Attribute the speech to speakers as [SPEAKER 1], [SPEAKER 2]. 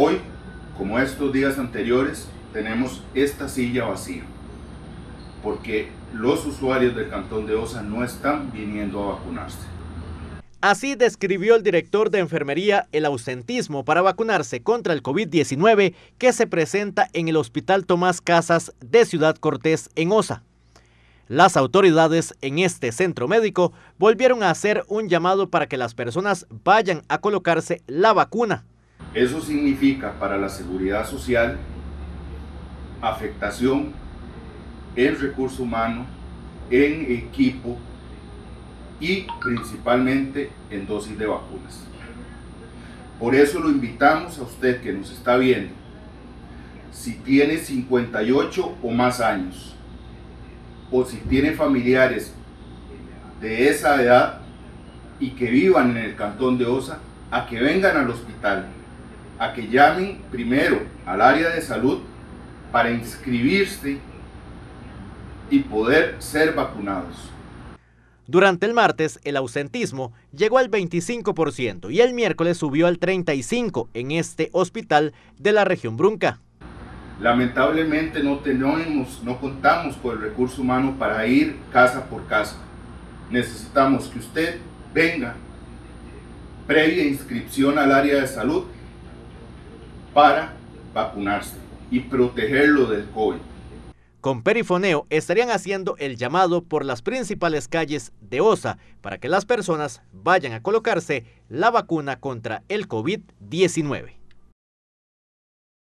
[SPEAKER 1] Hoy, como estos días anteriores, tenemos esta silla vacía, porque los usuarios del Cantón de Osa no están viniendo a vacunarse.
[SPEAKER 2] Así describió el director de enfermería el ausentismo para vacunarse contra el COVID-19 que se presenta en el Hospital Tomás Casas de Ciudad Cortés en Osa. Las autoridades en este centro médico volvieron a hacer un llamado para que las personas vayan a colocarse la vacuna.
[SPEAKER 1] Eso significa para la seguridad social afectación en recurso humano, en equipo y principalmente en dosis de vacunas. Por eso lo invitamos a usted que nos está viendo, si tiene 58 o más años, o si tiene familiares de esa edad y que vivan en el cantón de Osa, a que vengan al hospital, a que llamen primero al área de salud para inscribirse y poder ser vacunados.
[SPEAKER 2] Durante el martes, el ausentismo llegó al 25% y el miércoles subió al 35% en este hospital de la región Brunca.
[SPEAKER 1] Lamentablemente no tenemos, no contamos con el recurso humano para ir casa por casa. Necesitamos que usted venga previa inscripción al área de salud para vacunarse y protegerlo del COVID.
[SPEAKER 2] Con perifoneo estarían haciendo el llamado por las principales calles de OSA para que las personas vayan a colocarse la vacuna contra el COVID-19.